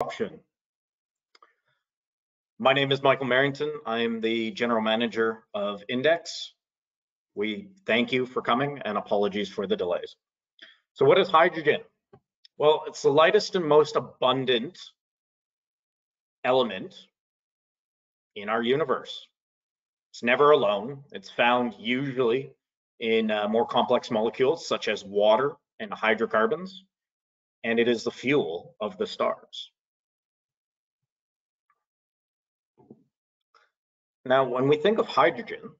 option. My name is Michael Merrington. I am the general manager of IndEx. We thank you for coming and apologies for the delays. So what is hydrogen? Well, it's the lightest and most abundant element in our universe. It's never alone. It's found usually in uh, more complex molecules such as water and hydrocarbons, and it is the fuel of the stars. Now, when we think of hydrogen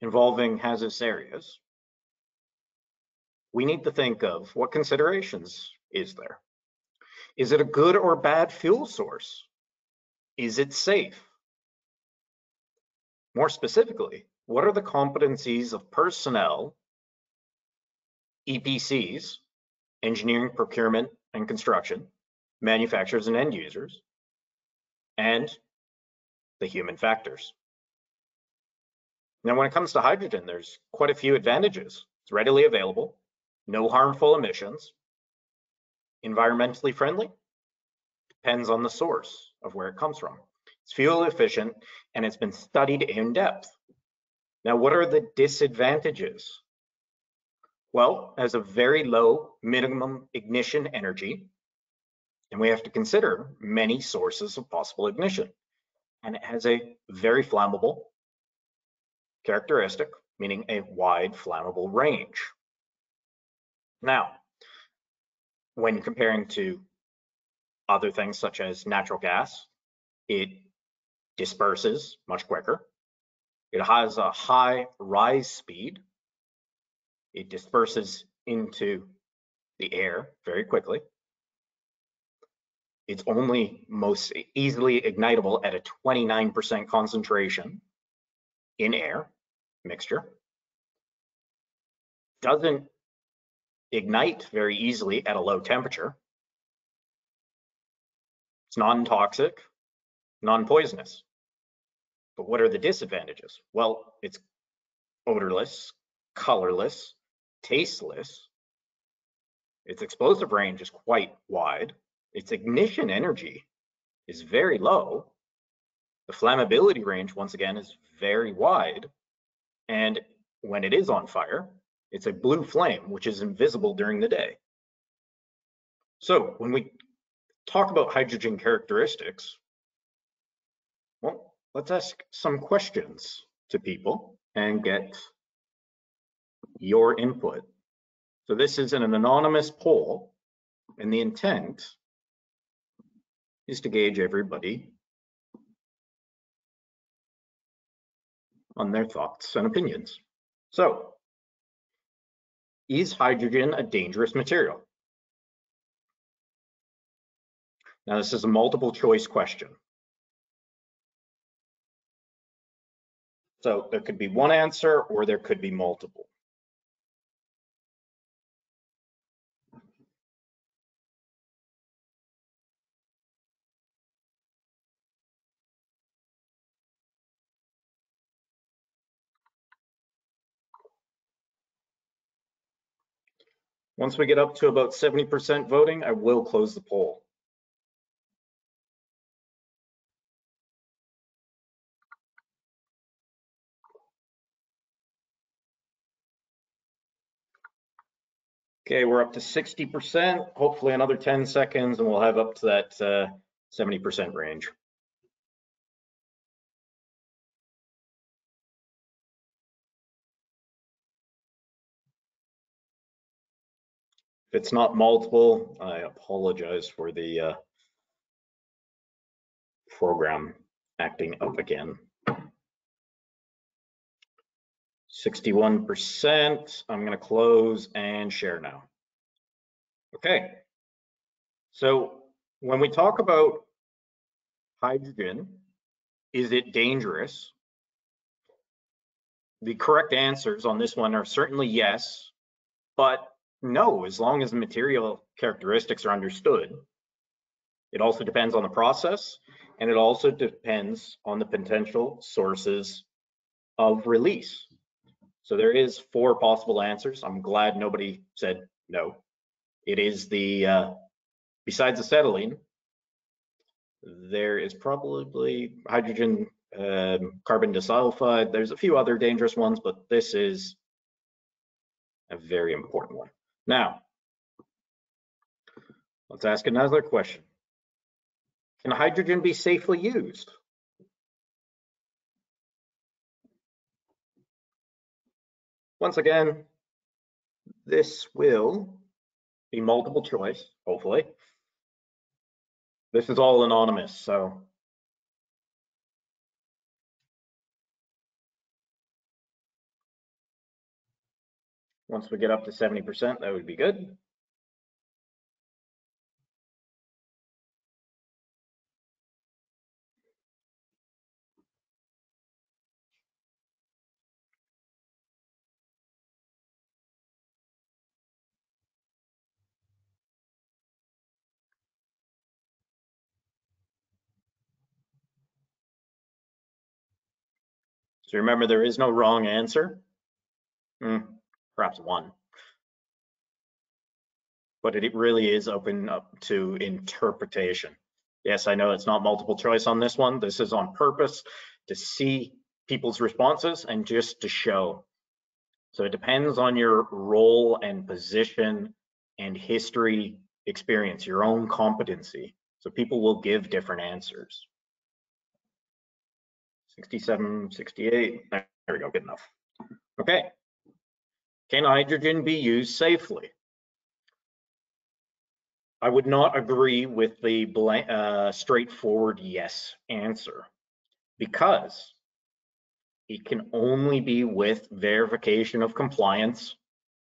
involving hazardous areas, we need to think of what considerations is there? Is it a good or bad fuel source? Is it safe? More specifically, what are the competencies of personnel, EPCs, engineering, procurement, and construction, manufacturers and end users, and the human factors? Now, when it comes to hydrogen, there's quite a few advantages. It's readily available, no harmful emissions, environmentally friendly, depends on the source of where it comes from. It's fuel efficient and it's been studied in depth. Now, what are the disadvantages? Well, has a very low minimum ignition energy, and we have to consider many sources of possible ignition. And it has a very flammable characteristic, meaning a wide flammable range. Now, when comparing to other things such as natural gas, it disperses much quicker. It has a high rise speed. It disperses into the air very quickly. It's only most easily ignitable at a 29% concentration in air mixture. Doesn't ignite very easily at a low temperature. It's non-toxic, non-poisonous. But what are the disadvantages? Well, it's odorless, colorless, tasteless. Its explosive range is quite wide. Its ignition energy is very low. The flammability range, once again, is very wide. And when it is on fire, it's a blue flame, which is invisible during the day. So when we talk about hydrogen characteristics, well, let's ask some questions to people and get your input. So this is an anonymous poll, and the intent is to gauge everybody on their thoughts and opinions. So, is hydrogen a dangerous material? Now, this is a multiple choice question. So there could be one answer or there could be multiple. Once we get up to about 70% voting, I will close the poll. Okay, we're up to 60%, hopefully another 10 seconds and we'll have up to that 70% uh, range. If it's not multiple, I apologize for the uh, program acting up again. 61%, I'm gonna close and share now. Okay, so when we talk about hydrogen, is it dangerous? The correct answers on this one are certainly yes, but no, as long as the material characteristics are understood. It also depends on the process, and it also depends on the potential sources of release. So there is four possible answers. I'm glad nobody said no. It is the, uh, besides acetylene, there is probably hydrogen um, carbon disulfide. There's a few other dangerous ones, but this is a very important one. Now, let's ask another question. Can hydrogen be safely used? Once again, this will be multiple choice, hopefully. This is all anonymous, so. Once we get up to 70%, that would be good. So remember, there is no wrong answer. Hmm, perhaps one. But it really is open up to interpretation. Yes, I know it's not multiple choice on this one. This is on purpose to see people's responses and just to show. So it depends on your role and position and history experience, your own competency. So people will give different answers. 67, 68. There we go, good enough. Okay. Can hydrogen be used safely? I would not agree with the uh, straightforward yes answer because it can only be with verification of compliance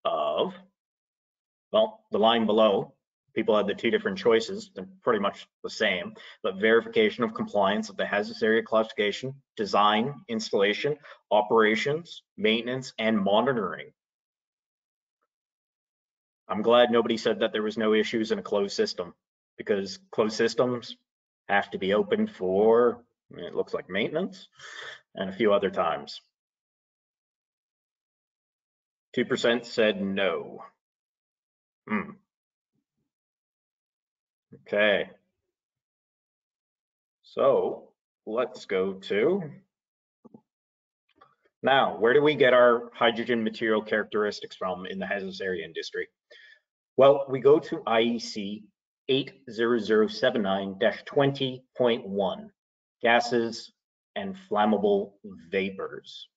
of, well, the line below, people had the two different choices, they're pretty much the same, but verification of compliance of the hazardous area classification, design, installation, operations, maintenance, and monitoring. I'm glad nobody said that there was no issues in a closed system because closed systems have to be opened for, it looks like maintenance and a few other times. 2% said no. Hmm. Okay. So let's go to, now, where do we get our hydrogen material characteristics from in the hazardous area industry? Well, we go to IEC 80079-20.1, gases and flammable vapors.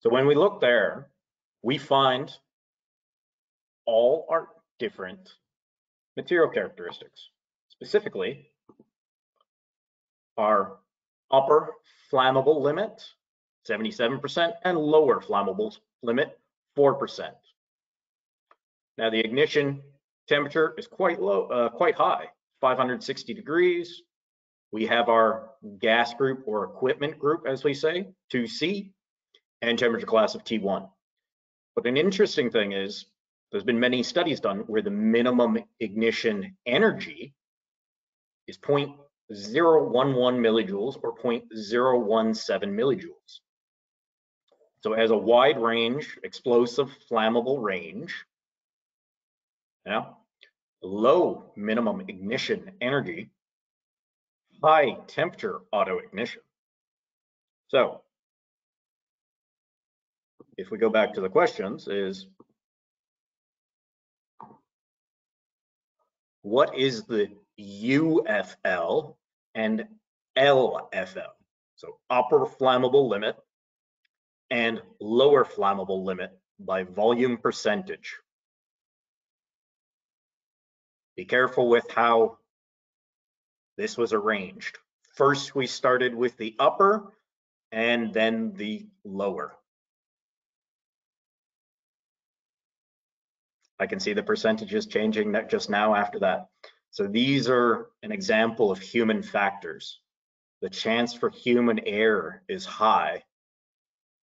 So when we look there, we find all our different material characteristics. Specifically, our upper flammable limit, 77%, and lower flammable limit, 4%. Now the ignition temperature is quite low, uh, quite high, 560 degrees. We have our gas group or equipment group, as we say, 2C, and temperature class of T1. But an interesting thing is there's been many studies done where the minimum ignition energy is 0.011 millijoules or 0.017 millijoules. So it has a wide range, explosive, flammable range. Now, low minimum ignition energy, high temperature auto ignition. So if we go back to the questions is what is the UFL and LFL? So upper flammable limit and lower flammable limit by volume percentage. Be careful with how this was arranged. First, we started with the upper and then the lower. I can see the percentages changing just now after that. So these are an example of human factors. The chance for human error is high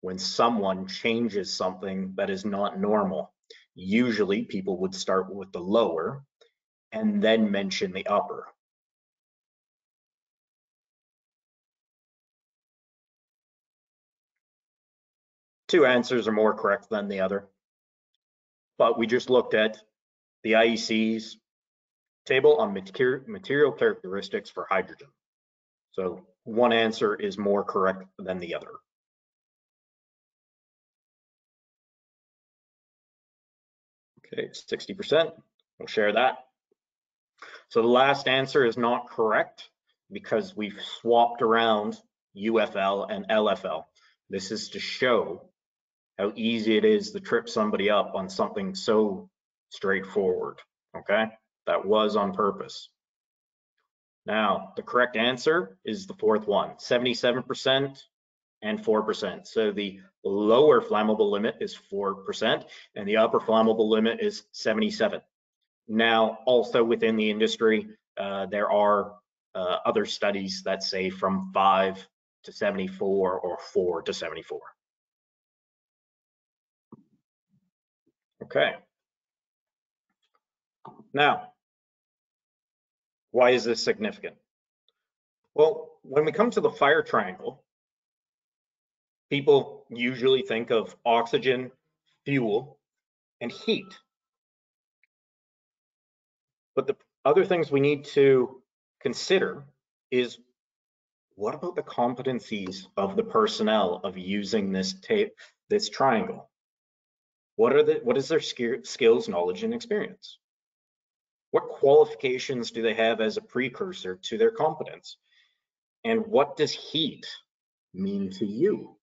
when someone changes something that is not normal. Usually people would start with the lower and then mention the upper. Two answers are more correct than the other but we just looked at the IECs table on material, characteristics for hydrogen. So one answer is more correct than the other. Okay, 60%, we'll share that. So the last answer is not correct because we've swapped around UFL and LFL. This is to show how easy it is to trip somebody up on something so straightforward, okay? That was on purpose. Now, the correct answer is the fourth one, 77% and 4%. So the lower flammable limit is 4% and the upper flammable limit is 77. Now, also within the industry, uh, there are uh, other studies that say from 5 to 74 or 4 to 74. Okay. Now, why is this significant? Well, when we come to the fire triangle, people usually think of oxygen, fuel, and heat. But the other things we need to consider is what about the competencies of the personnel of using this tape, this triangle? What are the what is their skills, knowledge, and experience? What qualifications do they have as a precursor to their competence? And what does heat mean to you?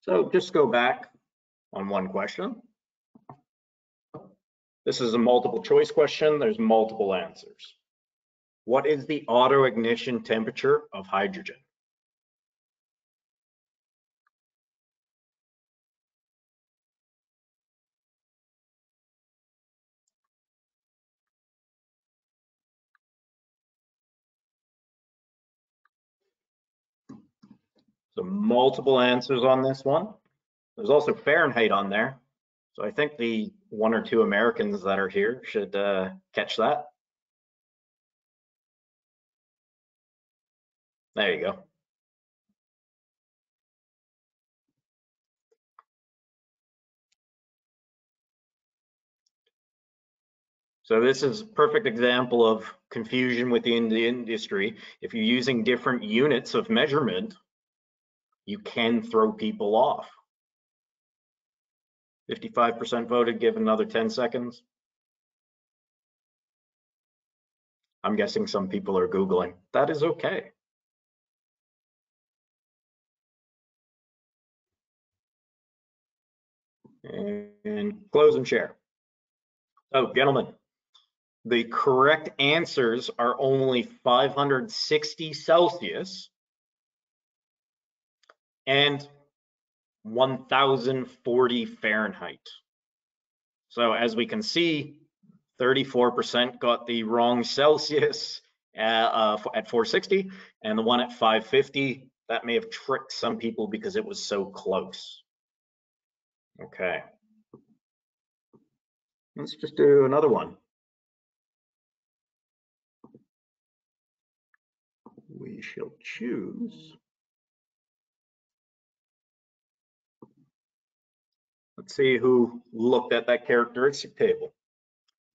So just go back on one question. This is a multiple choice question. There's multiple answers. What is the auto ignition temperature of hydrogen? So multiple answers on this one. There's also Fahrenheit on there. So I think the one or two Americans that are here should uh, catch that. There you go. So this is a perfect example of confusion within the industry. If you're using different units of measurement, you can throw people off. 55% voted, give another 10 seconds. I'm guessing some people are Googling. That is okay. And close and share. So, gentlemen, the correct answers are only 560 Celsius and 1040 Fahrenheit. So as we can see, 34% got the wrong Celsius at, uh, at 460 and the one at 550, that may have tricked some people because it was so close. Okay. Let's just do another one. We shall choose see who looked at that characteristic table.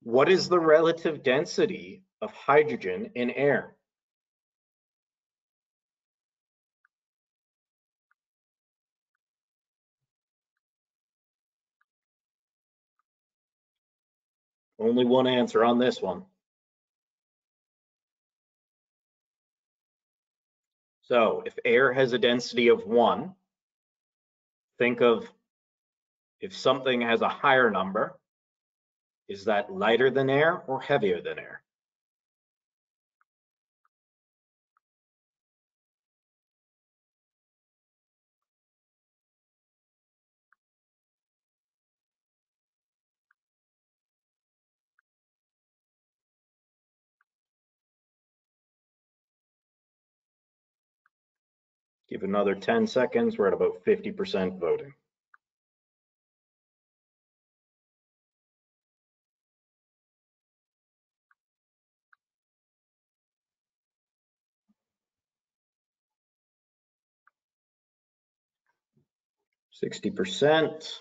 What is the relative density of hydrogen in air? Only one answer on this one. So if air has a density of one, think of if something has a higher number, is that lighter than air or heavier than air? Give another 10 seconds, we're at about 50% voting. 60%.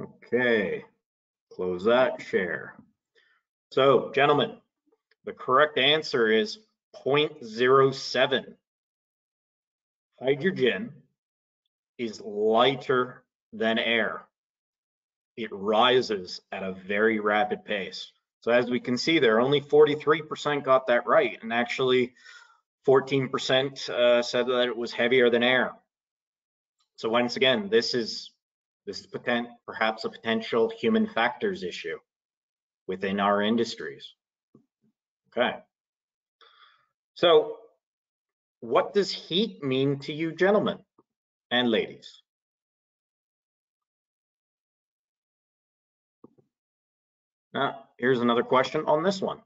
Okay, close that share. So gentlemen, the correct answer is 0.07. Hydrogen is lighter than air. It rises at a very rapid pace. So as we can see there, only 43% got that right, and actually 14% uh, said that it was heavier than air. So once again, this is this is potent, perhaps a potential human factors issue within our industries. Okay. So what does heat mean to you gentlemen and ladies? Now, here's another question on this one.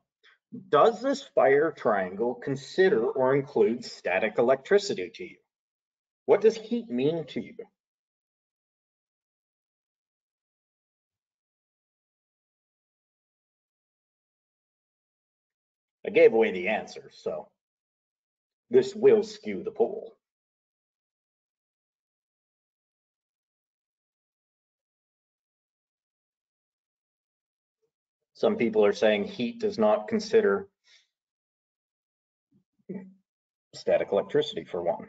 Does this fire triangle consider or include static electricity to you? What does heat mean to you? I gave away the answer, so this will skew the poll. Some people are saying heat does not consider static electricity for one.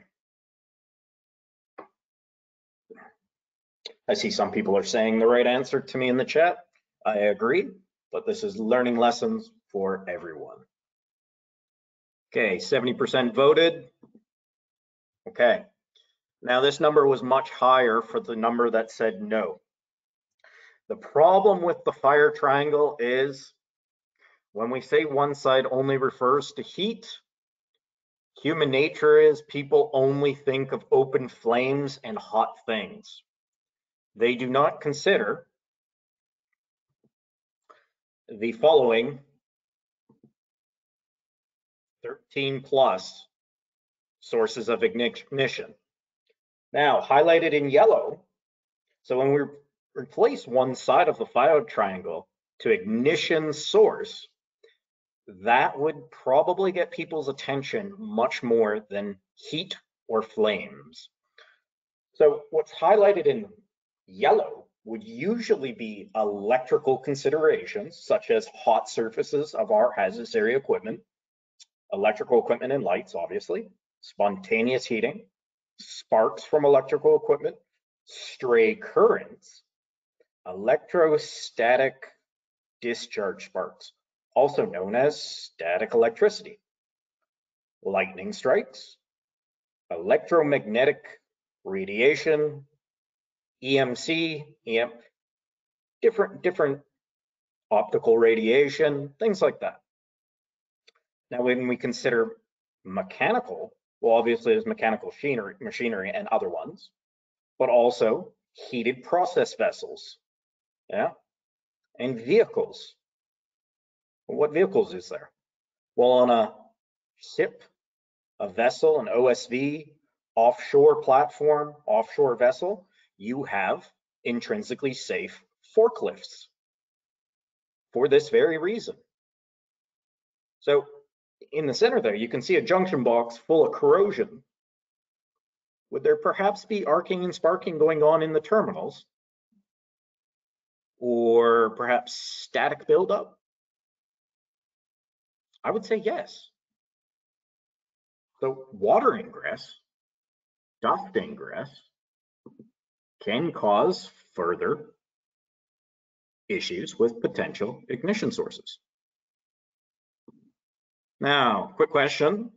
I see some people are saying the right answer to me in the chat. I agree, but this is learning lessons for everyone. Okay, 70% voted. Okay, now this number was much higher for the number that said no. The problem with the fire triangle is when we say one side only refers to heat, human nature is people only think of open flames and hot things. They do not consider the following 13 plus sources of ignition. Now, highlighted in yellow, so when we replace one side of the fire triangle to ignition source, that would probably get people's attention much more than heat or flames. So what's highlighted in yellow would usually be electrical considerations, such as hot surfaces of our hazardous area equipment, electrical equipment and lights, obviously, spontaneous heating, sparks from electrical equipment, stray currents, electrostatic discharge sparks, also known as static electricity, lightning strikes, electromagnetic radiation, EMC, EM, different, different optical radiation, things like that. Now, when we consider mechanical, well, obviously there's mechanical machinery, machinery and other ones, but also heated process vessels, yeah, and vehicles. What vehicles is there? Well, on a ship, a vessel, an OSV, offshore platform, offshore vessel, you have intrinsically safe forklifts for this very reason. So in the center there, you can see a junction box full of corrosion. Would there perhaps be arcing and sparking going on in the terminals? Or perhaps static buildup? I would say yes. So water ingress, dust ingress, can cause further issues with potential ignition sources. Now, quick question.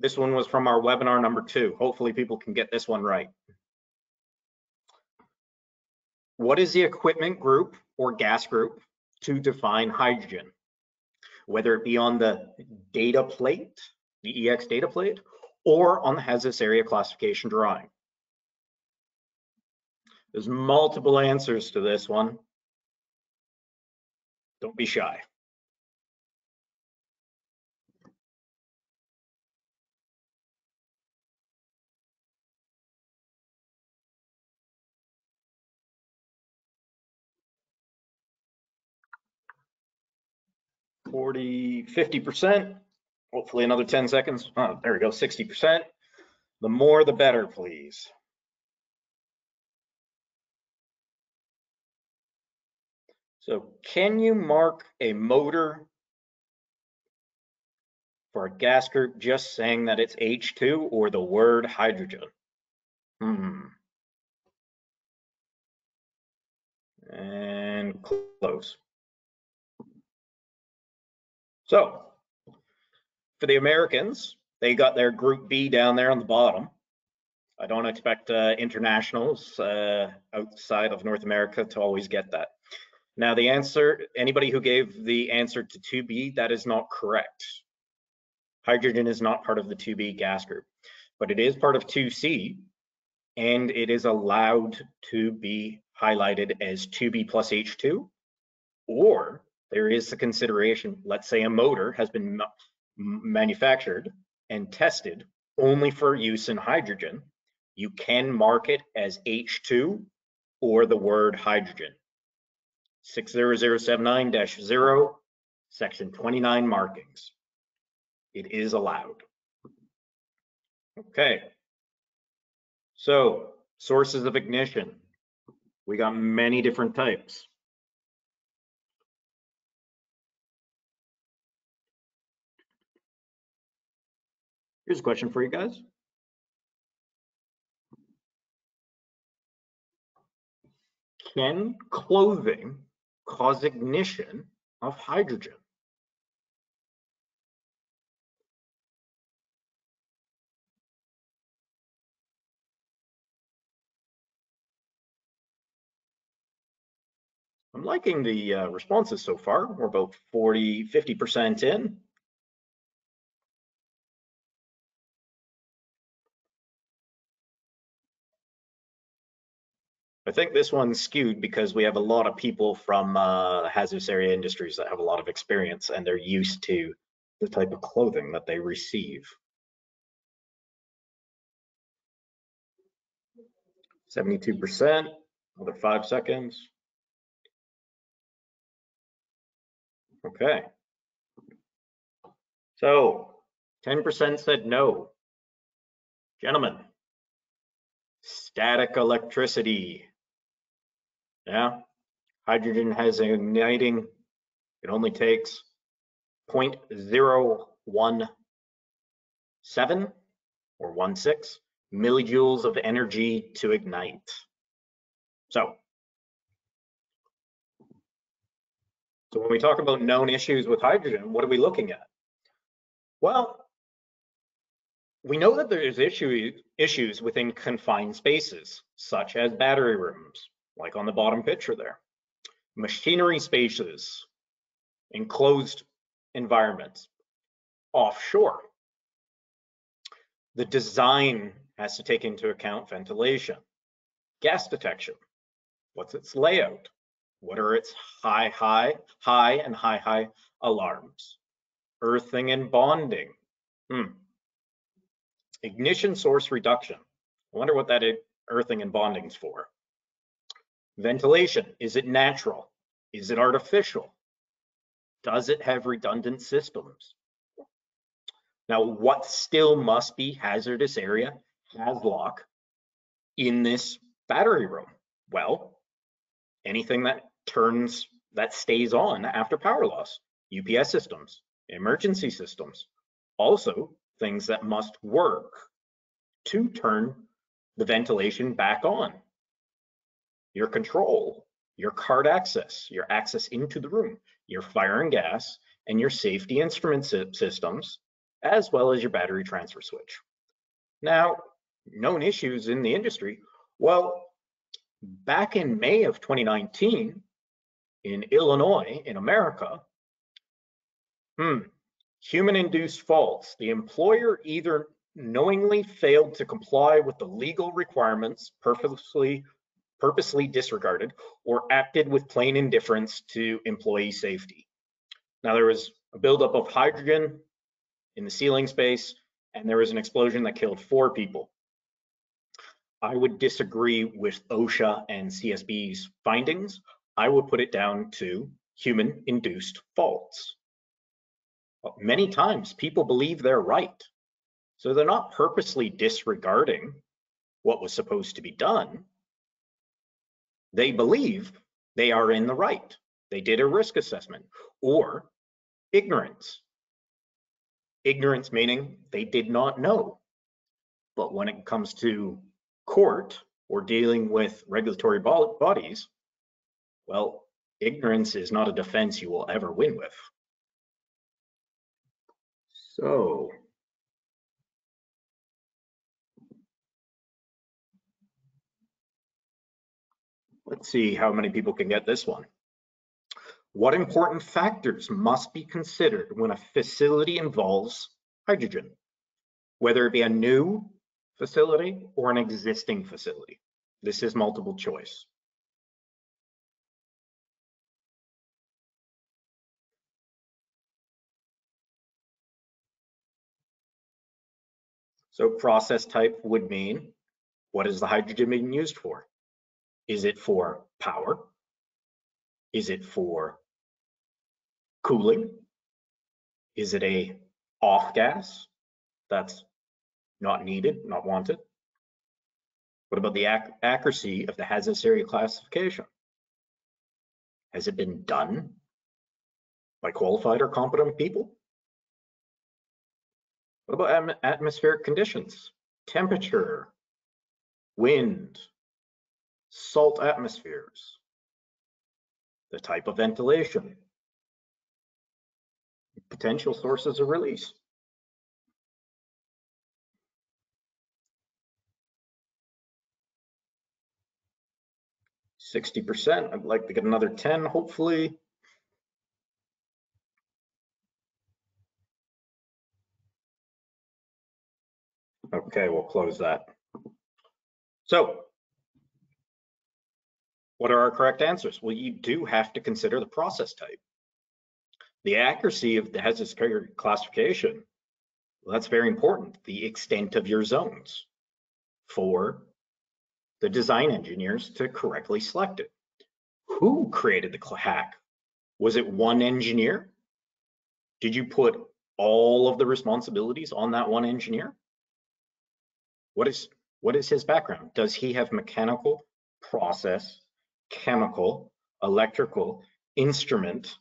This one was from our webinar number two. Hopefully people can get this one right. What is the equipment group or gas group to define hydrogen? Whether it be on the data plate, the EX data plate, or on the hazardous area classification drawing. There's multiple answers to this one. Don't be shy. Forty, fifty percent hopefully another 10 seconds. Oh, there we go, 60%. The more, the better, please. So can you mark a motor for a gas group just saying that it's H2 or the word hydrogen? Hmm. And close. So for the Americans, they got their group B down there on the bottom. I don't expect uh, internationals uh, outside of North America to always get that. Now the answer, anybody who gave the answer to 2B, that is not correct. Hydrogen is not part of the 2B gas group, but it is part of 2C, and it is allowed to be highlighted as 2B plus H2, or there is a consideration, let's say a motor has been manufactured and tested only for use in hydrogen, you can mark it as H2 or the word hydrogen. 60079-0, section 29 markings. It is allowed. Okay. So sources of ignition. We got many different types. Here's a question for you guys. Can clothing cause ignition of hydrogen? I'm liking the uh, responses so far. We're about 40, 50% in. I think this one's skewed because we have a lot of people from uh, hazardous area industries that have a lot of experience and they're used to the type of clothing that they receive. 72%, another five seconds. Okay. So 10% said no. Gentlemen, static electricity. Yeah, hydrogen has igniting, it only takes 0.017 or 16 millijoules of energy to ignite. So, so when we talk about known issues with hydrogen, what are we looking at? Well, we know that there's issue, issues within confined spaces, such as battery rooms, like on the bottom picture there. Machinery spaces, enclosed environments, offshore. The design has to take into account ventilation, gas detection, what's its layout, what are its high, high, high and high, high alarms, earthing and bonding. Hmm. Ignition source reduction. I wonder what that earthing and bonding is for. Ventilation, is it natural? Is it artificial? Does it have redundant systems? Now, what still must be hazardous area HAZLOC in this battery room? Well, anything that turns, that stays on after power loss, UPS systems, emergency systems, also things that must work to turn the ventilation back on your control, your card access, your access into the room, your fire and gas, and your safety instrument systems, as well as your battery transfer switch. Now, known issues in the industry. Well, back in May of 2019, in Illinois, in America, hmm, human-induced faults. The employer either knowingly failed to comply with the legal requirements purposely purposely disregarded or acted with plain indifference to employee safety. Now there was a buildup of hydrogen in the ceiling space and there was an explosion that killed four people. I would disagree with OSHA and CSB's findings. I would put it down to human induced faults. Many times people believe they're right. So they're not purposely disregarding what was supposed to be done they believe they are in the right. They did a risk assessment or ignorance. Ignorance meaning they did not know. But when it comes to court or dealing with regulatory bodies, well, ignorance is not a defense you will ever win with. So let's see how many people can get this one. What important factors must be considered when a facility involves hydrogen, whether it be a new facility or an existing facility? This is multiple choice. So process type would mean, what is the hydrogen being used for? Is it for power? Is it for cooling? Is it a off gas that's not needed, not wanted? What about the ac accuracy of the hazardous area classification? Has it been done by qualified or competent people? What about atm atmospheric conditions? Temperature, wind, salt atmospheres, the type of ventilation, potential sources of release. Sixty percent. I'd like to get another ten, hopefully. Okay, we'll close that. So what are our correct answers? Well, you do have to consider the process type. The accuracy of the hazardous classification, well, that's very important. The extent of your zones for the design engineers to correctly select it. Who created the HAC? Was it one engineer? Did you put all of the responsibilities on that one engineer? What is what is his background? Does he have mechanical, process, chemical, electrical, instrument,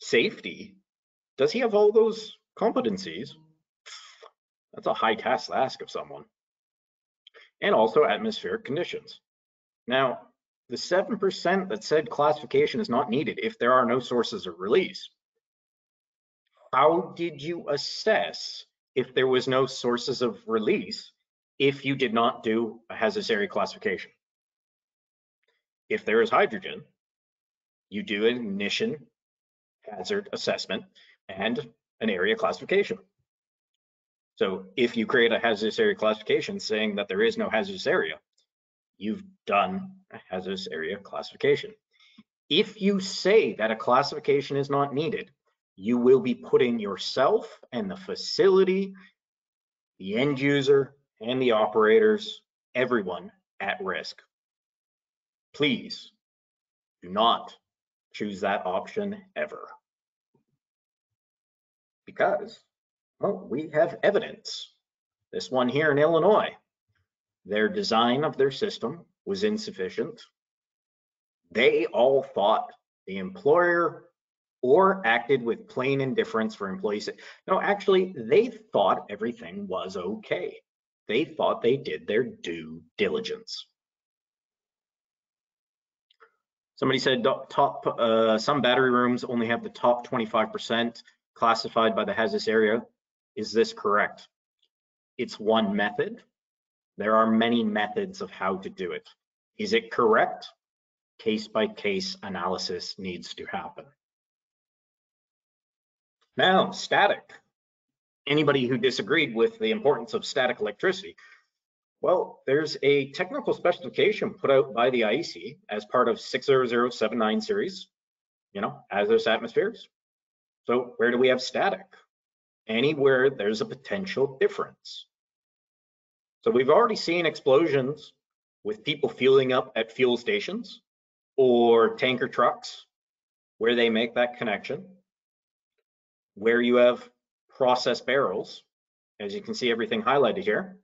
safety? Does he have all those competencies? That's a high task to ask of someone. And also atmospheric conditions. Now, the 7% that said classification is not needed if there are no sources of release. How did you assess if there was no sources of release if you did not do a hazardous area classification. If there is hydrogen, you do an ignition hazard assessment and an area classification. So if you create a hazardous area classification saying that there is no hazardous area, you've done a hazardous area classification. If you say that a classification is not needed, you will be putting yourself and the facility, the end user, and the operators, everyone at risk. Please do not choose that option ever. Because, well, we have evidence. This one here in Illinois, their design of their system was insufficient. They all thought the employer or acted with plain indifference for employees. No, actually, they thought everything was okay. They thought they did their due diligence. Somebody said top uh, some battery rooms only have the top 25% classified by the hazardous area. Is this correct? It's one method. There are many methods of how to do it. Is it correct? Case by case analysis needs to happen. Now, static anybody who disagreed with the importance of static electricity. Well, there's a technical specification put out by the IEC as part of 60079 series, you know, hazardous atmospheres. So where do we have static? Anywhere there's a potential difference. So we've already seen explosions with people fueling up at fuel stations or tanker trucks where they make that connection. Where you have process barrels, as you can see everything highlighted here,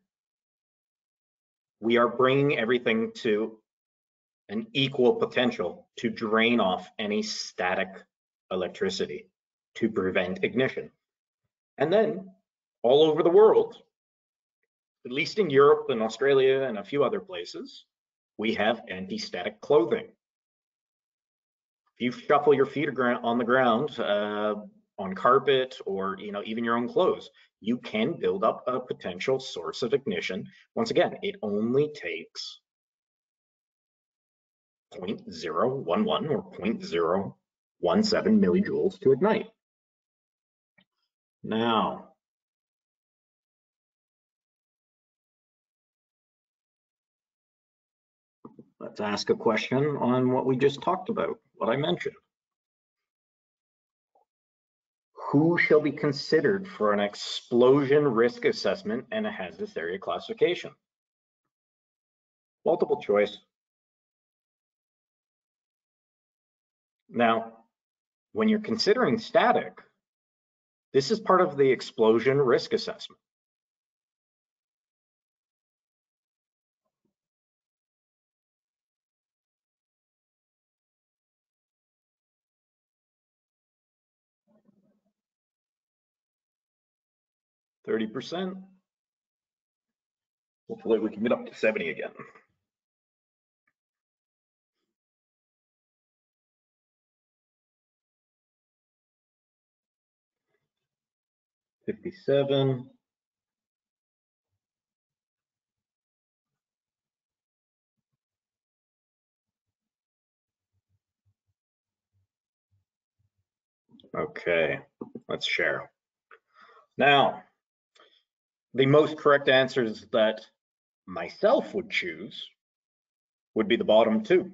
we are bringing everything to an equal potential to drain off any static electricity to prevent ignition. And then all over the world, at least in Europe and Australia and a few other places, we have anti-static clothing. If you shuffle your feet on the ground, uh, on carpet, or you know even your own clothes, you can build up a potential source of ignition. Once again, it only takes 0.011 or 0.017 millijoules to ignite. Now, let's ask a question on what we just talked about, what I mentioned. Who shall be considered for an explosion risk assessment and a hazardous area classification? Multiple choice. Now, when you're considering static, this is part of the explosion risk assessment. Thirty percent. Hopefully we can get up to 70 again. 57. Okay, let's share. Now, the most correct answers that myself would choose would be the bottom two.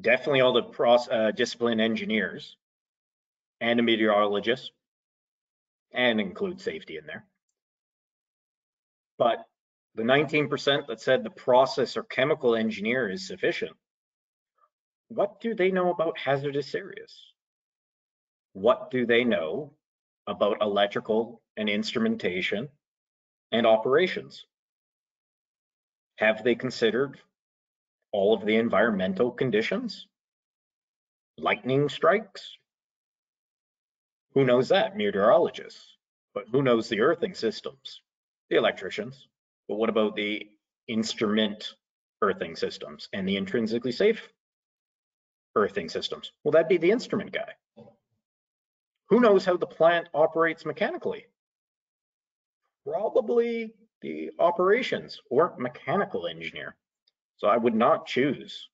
Definitely all the pros, uh, discipline engineers and a meteorologist and include safety in there. But the 19% that said the process or chemical engineer is sufficient, what do they know about hazardous areas? What do they know about electrical and instrumentation and operations? Have they considered all of the environmental conditions? Lightning strikes, who knows that? Meteorologists. But who knows the earthing systems? The electricians. But what about the instrument earthing systems and the intrinsically safe earthing systems? Well, that'd be the instrument guy. Who knows how the plant operates mechanically? Probably the operations or mechanical engineer. So I would not choose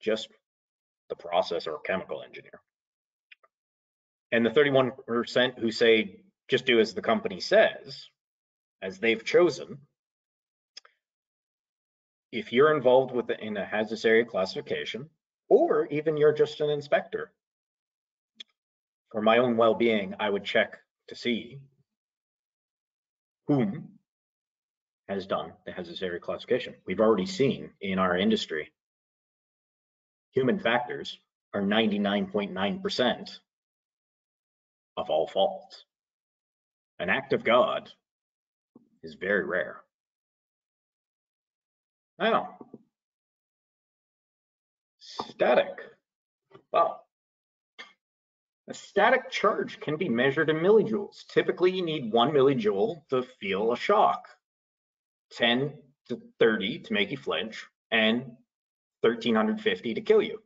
just the process or chemical engineer. And the 31% who say just do as the company says, as they've chosen, if you're involved with the, in a hazardous area classification, or even you're just an inspector, for my own well-being, I would check to see whom has done the area classification. We've already seen in our industry, human factors are 99.9% of all faults. An act of God is very rare. Now, static. Well, a static charge can be measured in millijoules. Typically, you need one millijoule to feel a shock, 10 to 30 to make you flinch, and 1350 to kill you.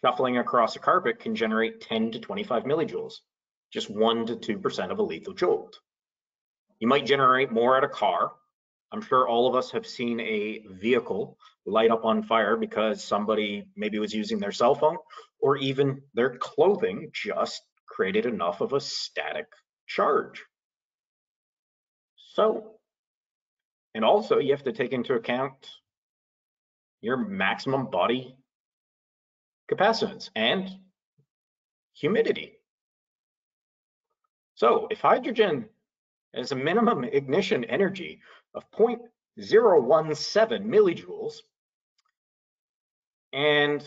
Shuffling across a carpet can generate 10 to 25 millijoules just 1 to 2% of a lethal jolt. You might generate more at a car. I'm sure all of us have seen a vehicle light up on fire because somebody maybe was using their cell phone or even their clothing just created enough of a static charge. So, and also you have to take into account your maximum body capacitance and humidity. So if hydrogen has a minimum ignition energy of 0.017 millijoules, and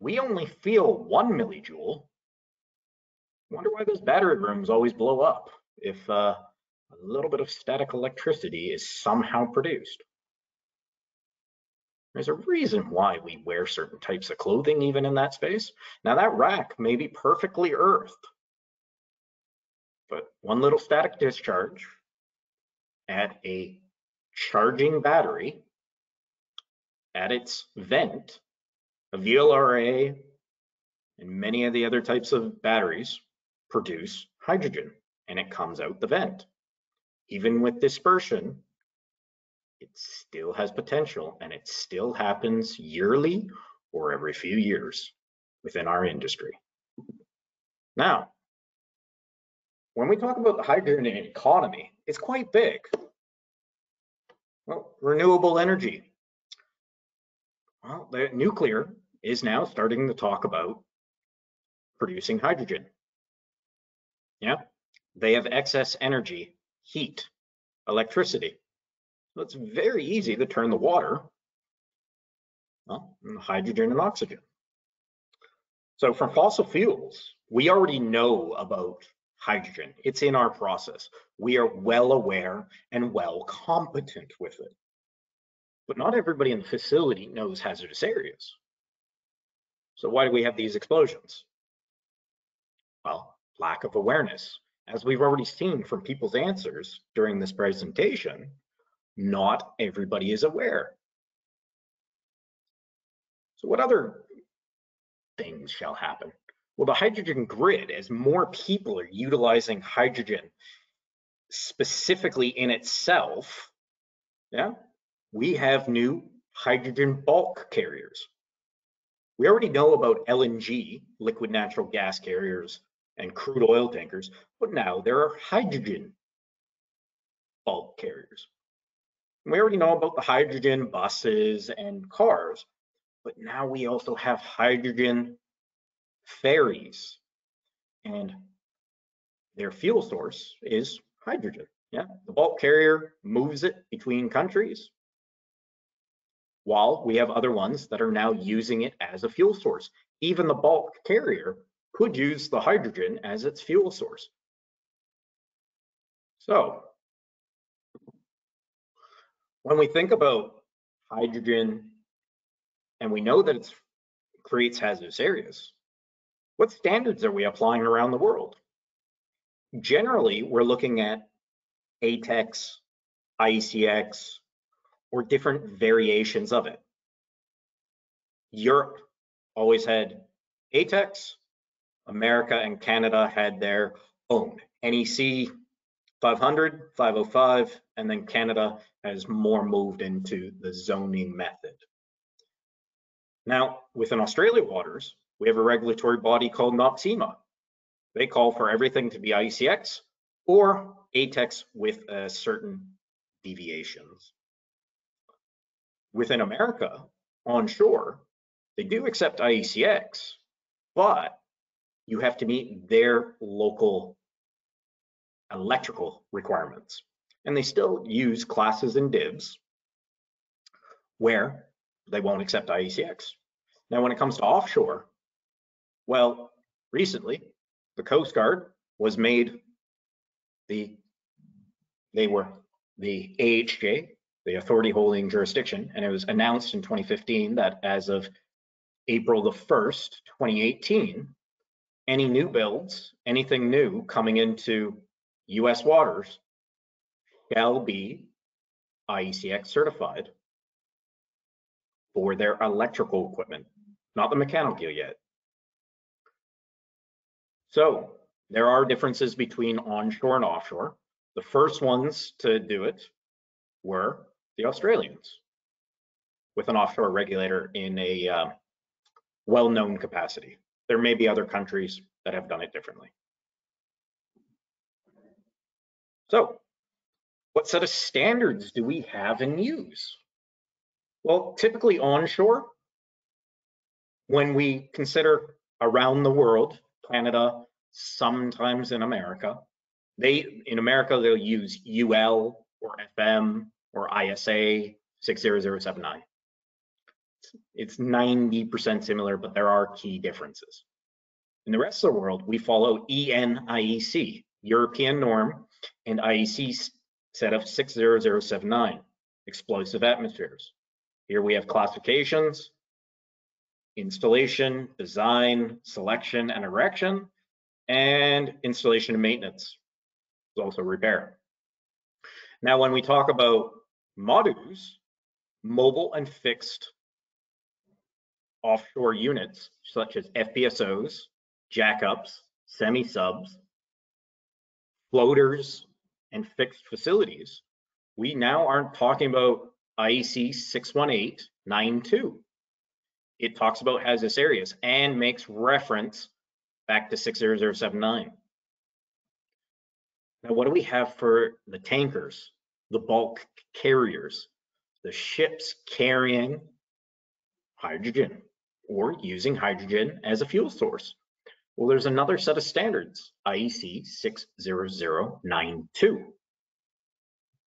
we only feel one millijoule, wonder why those battery rooms always blow up if uh, a little bit of static electricity is somehow produced. There's a reason why we wear certain types of clothing even in that space. Now that rack may be perfectly earthed, but one little static discharge at a charging battery at its vent, a VLRA and many of the other types of batteries produce hydrogen and it comes out the vent. Even with dispersion, it still has potential and it still happens yearly or every few years within our industry. Now, when we talk about the hydrogen economy, it's quite big. Well, renewable energy. Well, the nuclear is now starting to talk about producing hydrogen. Yeah, they have excess energy, heat, electricity. So it's very easy to turn the water, well, hydrogen and oxygen. So from fossil fuels, we already know about hydrogen. It's in our process. We are well aware and well competent with it. But not everybody in the facility knows hazardous areas. So why do we have these explosions? Well, lack of awareness. As we've already seen from people's answers during this presentation, not everybody is aware. So what other things shall happen? Well, the hydrogen grid, as more people are utilizing hydrogen specifically in itself, yeah, we have new hydrogen bulk carriers. We already know about LNG, liquid natural gas carriers, and crude oil tankers, but now there are hydrogen bulk carriers. We already know about the hydrogen buses and cars, but now we also have hydrogen ferries and their fuel source is hydrogen. Yeah, the bulk carrier moves it between countries while we have other ones that are now using it as a fuel source. Even the bulk carrier could use the hydrogen as its fuel source. So when we think about hydrogen and we know that it creates hazardous areas, what standards are we applying around the world? Generally, we're looking at ATEX, IECEx, or different variations of it. Europe always had ATEX, America and Canada had their own NEC 500, 505, and then Canada has more moved into the zoning method. Now, within Australia waters, we have a regulatory body called NOPSEMA. They call for everything to be IECEx or ATEX with uh, certain deviations. Within America, onshore, they do accept IECEx, but you have to meet their local electrical requirements. And they still use classes and divs where they won't accept IECEx. Now, when it comes to offshore, well, recently, the Coast Guard was made the, they were the AHJ, the authority holding jurisdiction, and it was announced in 2015 that as of April the 1st, 2018, any new builds, anything new coming into US waters shall be IECEx certified for their electrical equipment, not the mechanical gear yet. So there are differences between onshore and offshore. The first ones to do it were the Australians with an offshore regulator in a uh, well-known capacity. There may be other countries that have done it differently. So what set of standards do we have and use? Well, typically onshore, when we consider around the world, Canada, sometimes in America. They in America they'll use UL or FM or ISA 60079. It's 90% similar, but there are key differences. In the rest of the world, we follow ENIEC, European norm, and IEC set of 60079, explosive atmospheres. Here we have classifications, installation, design, selection, and erection, and installation and maintenance. There's also repair. Now, when we talk about MODUs, mobile and fixed offshore units, such as FPSOs, jackups, semi-subs, floaters, and fixed facilities, we now aren't talking about IEC 61892. It talks about hazardous areas and makes reference back to 60079. Now, what do we have for the tankers, the bulk carriers, the ships carrying hydrogen or using hydrogen as a fuel source? Well, there's another set of standards, IEC 60092.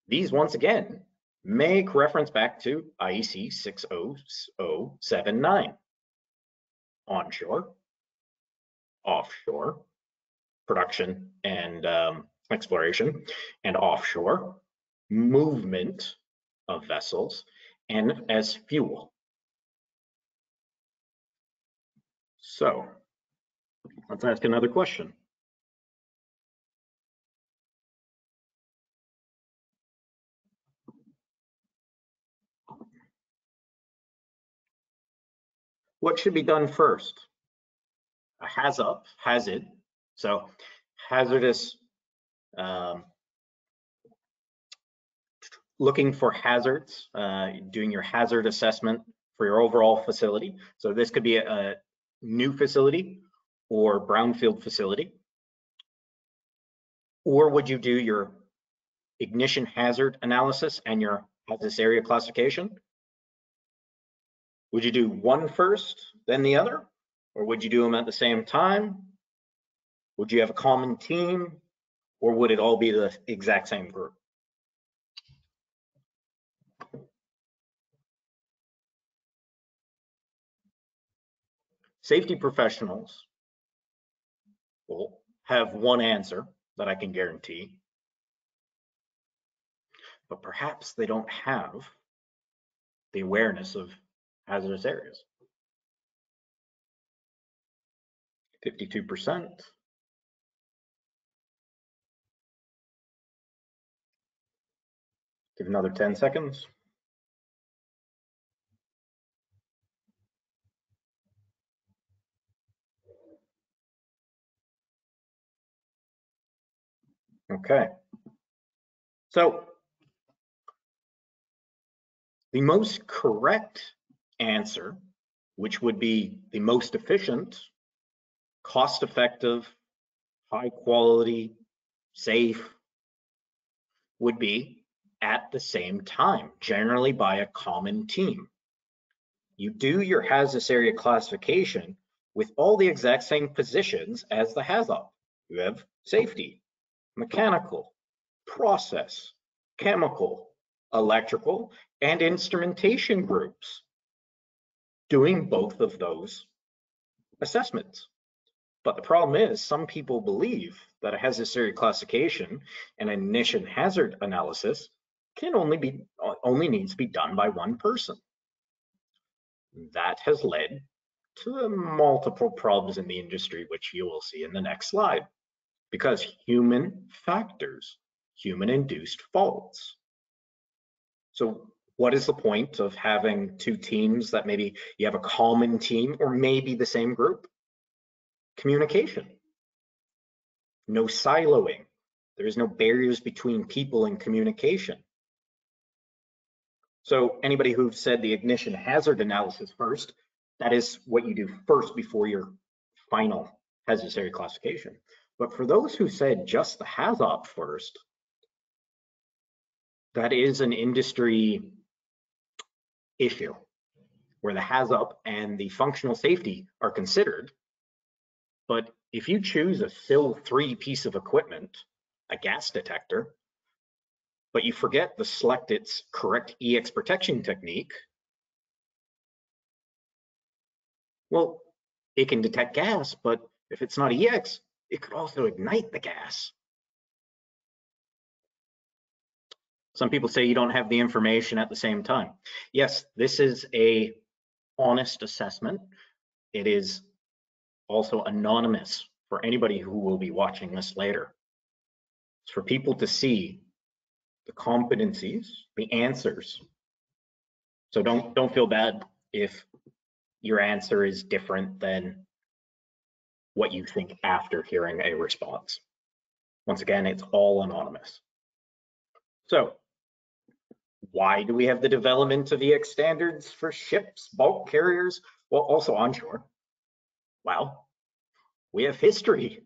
These, once again, make reference back to IEC 60079. Onshore, offshore, production and um, exploration, and offshore, movement of vessels, and as fuel. So let's ask another question. What should be done first? A has HAZOP, hazard. So hazardous, um, looking for hazards, uh, doing your hazard assessment for your overall facility. So this could be a, a new facility or brownfield facility. Or would you do your ignition hazard analysis and your hazardous area classification? Would you do one first, then the other? Or would you do them at the same time? Would you have a common team? Or would it all be the exact same group? Safety professionals will have one answer that I can guarantee, but perhaps they don't have the awareness of hazardous areas. 52%. Give another 10 seconds. Okay. So the most correct answer, which would be the most efficient, cost effective, high quality, safe, would be at the same time, generally by a common team. You do your hazardous area classification with all the exact same positions as the HAZOP. You have safety, mechanical, process, chemical, electrical, and instrumentation groups doing both of those assessments. But the problem is some people believe that a area classification and ignition hazard analysis can only be only needs to be done by one person. That has led to multiple problems in the industry, which you will see in the next slide because human factors, human induced faults. So what is the point of having two teams that maybe you have a common team or maybe the same group? Communication. No siloing. There is no barriers between people and communication. So anybody who said the ignition hazard analysis first, that is what you do first before your final hazardous area classification. But for those who said just the HAZOP first, that is an industry issue where the HAZOP and the functional safety are considered. But if you choose a SIL 3 piece of equipment, a gas detector, but you forget to select its correct EX protection technique, well, it can detect gas, but if it's not EX, it could also ignite the gas. Some people say you don't have the information at the same time. Yes, this is a honest assessment. It is also anonymous for anybody who will be watching this later. It's for people to see the competencies, the answers. So don't don't feel bad if your answer is different than what you think after hearing a response. Once again, it's all anonymous. So why do we have the development of EX standards for ships, bulk carriers, well, also onshore? Well, we have history,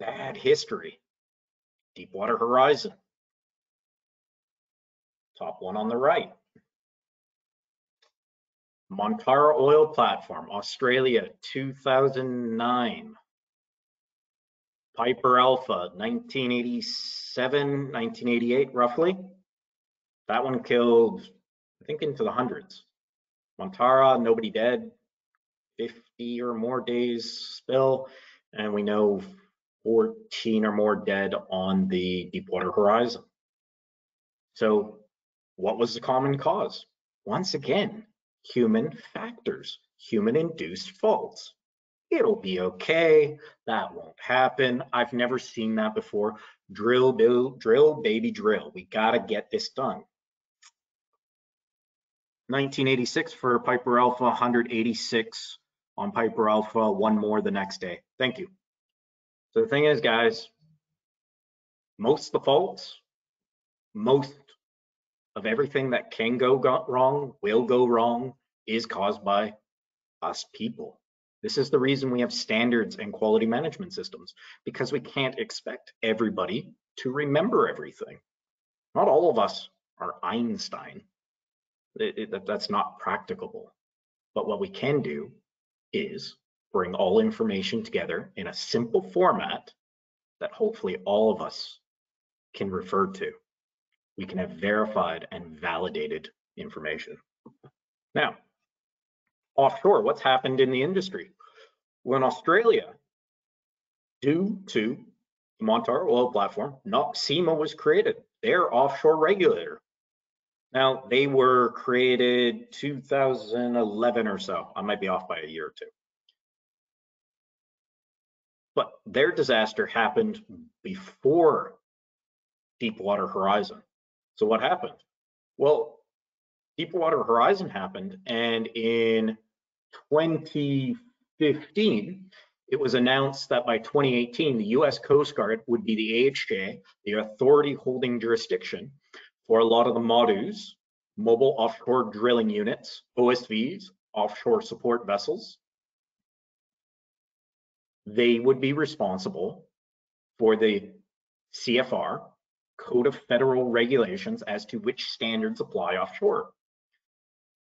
bad history. Deepwater Horizon, top one on the right. Montara Oil Platform, Australia, 2009. Piper Alpha, 1987, 1988, roughly. That one killed, I think, into the hundreds. Montara, nobody dead, 50 or more days spill, and we know 14 or more dead on the Deepwater Horizon. So what was the common cause? Once again, human factors, human induced faults. It'll be okay. That won't happen. I've never seen that before. Drill, drill, drill, baby, drill. We got to get this done. 1986 for Piper Alpha, 186 on Piper Alpha, one more the next day. Thank you. So the thing is, guys, most the faults, most of everything that can go wrong, will go wrong, is caused by us people. This is the reason we have standards and quality management systems, because we can't expect everybody to remember everything. Not all of us are Einstein. It, it, that's not practicable. But what we can do is bring all information together in a simple format that hopefully all of us can refer to we can have verified and validated information. Now, offshore, what's happened in the industry? Well, in Australia, due to the Montara oil platform, NOPSEMA was created, their offshore regulator. Now, they were created 2011 or so. I might be off by a year or two. But their disaster happened before Deepwater Horizon. So what happened? Well, Deepwater Horizon happened, and in 2015, it was announced that by 2018, the US Coast Guard would be the AHJ, the authority holding jurisdiction for a lot of the MODUs, mobile offshore drilling units, OSVs, offshore support vessels. They would be responsible for the CFR, Code of Federal Regulations as to which standards apply offshore.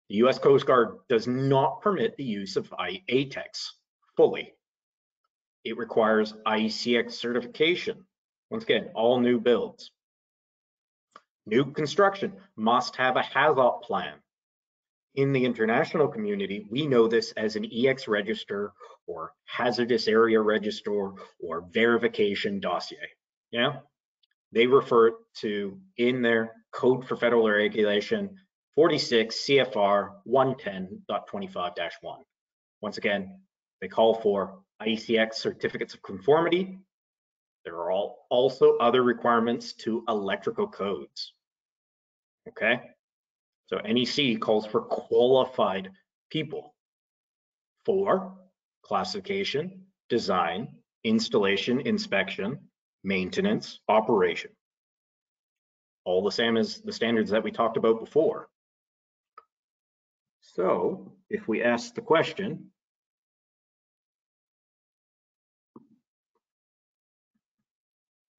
The US Coast Guard does not permit the use of IATEX fully. It requires IECEx certification. Once again, all new builds. New construction must have a HAZOP plan. In the international community, we know this as an EX register or hazardous area register or verification dossier. Yeah, they refer to in their Code for Federal Regulation 46 CFR 110.25-1. Once again, they call for IECEx certificates of conformity. There are all, also other requirements to electrical codes. Okay, so NEC calls for qualified people for classification, design, installation, inspection, maintenance, operation. All the same as the standards that we talked about before. So if we ask the question,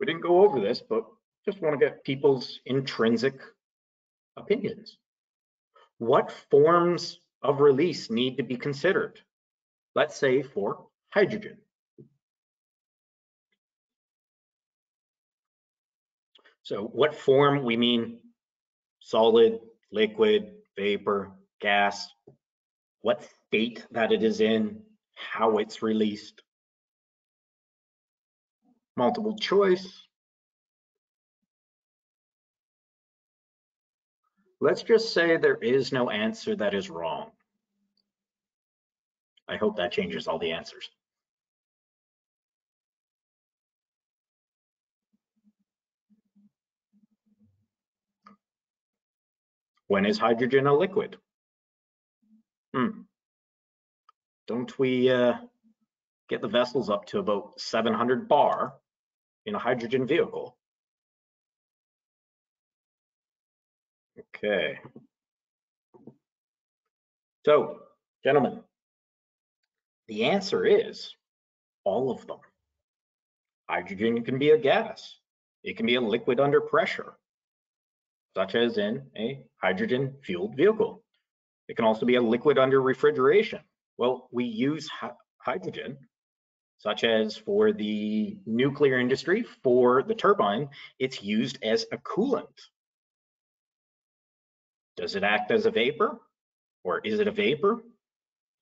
we didn't go over this, but just want to get people's intrinsic opinions. What forms of release need to be considered? Let's say for hydrogen. So what form we mean solid, liquid, vapor, gas, what state that it is in, how it's released. Multiple choice. Let's just say there is no answer that is wrong. I hope that changes all the answers. When is hydrogen a liquid? Hmm. Don't we uh, get the vessels up to about 700 bar in a hydrogen vehicle? Okay. So, gentlemen, the answer is all of them. Hydrogen can be a gas. It can be a liquid under pressure, such as in a hydrogen fueled vehicle. It can also be a liquid under refrigeration. Well, we use hydrogen, such as for the nuclear industry, for the turbine, it's used as a coolant. Does it act as a vapor? Or is it a vapor?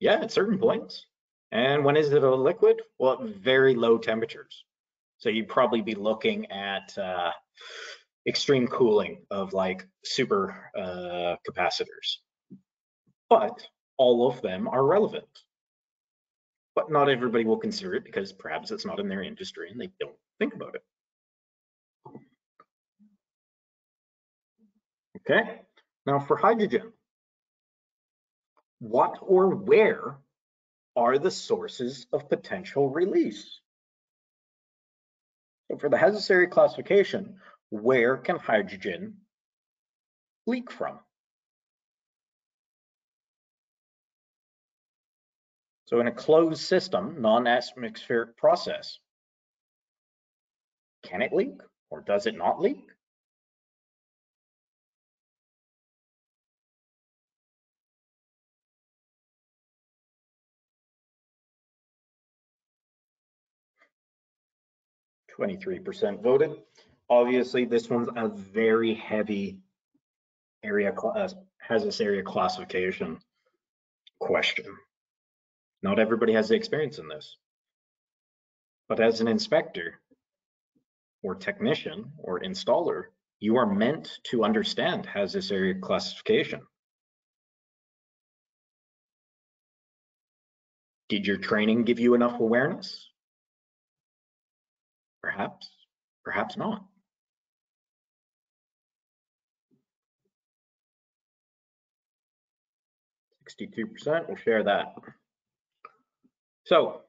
Yeah, at certain points. And when is it a liquid? Well, at very low temperatures. So you'd probably be looking at uh, extreme cooling of like super uh, capacitors. But all of them are relevant. But not everybody will consider it because perhaps it's not in their industry and they don't think about it. Okay, now for hydrogen, what or where are the sources of potential release? So for the area classification, where can hydrogen leak from? So in a closed system, non-atmospheric process, can it leak or does it not leak? Twenty-three percent voted. Obviously, this one's a very heavy area class, uh, hazardous area classification question. Not everybody has the experience in this. But as an inspector or technician or installer, you are meant to understand hazardous area classification. Did your training give you enough awareness? Perhaps, perhaps not. Sixty-two percent, we'll share that. So